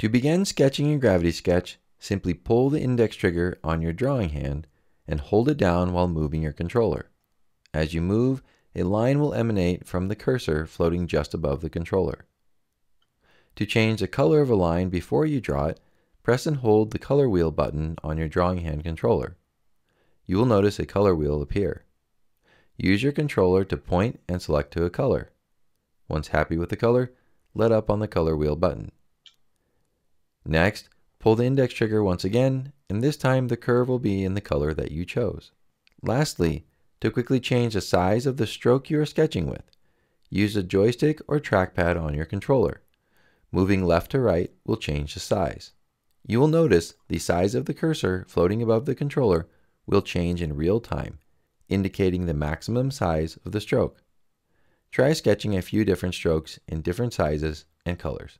To begin sketching your Gravity Sketch, simply pull the index trigger on your drawing hand and hold it down while moving your controller. As you move, a line will emanate from the cursor floating just above the controller. To change the color of a line before you draw it, press and hold the color wheel button on your drawing hand controller. You will notice a color wheel appear. Use your controller to point and select to a color. Once happy with the color, let up on the color wheel button. Next, pull the index trigger once again, and this time the curve will be in the color that you chose. Lastly, to quickly change the size of the stroke you are sketching with, use the joystick or trackpad on your controller. Moving left to right will change the size. You will notice the size of the cursor floating above the controller will change in real time, indicating the maximum size of the stroke. Try sketching a few different strokes in different sizes and colors.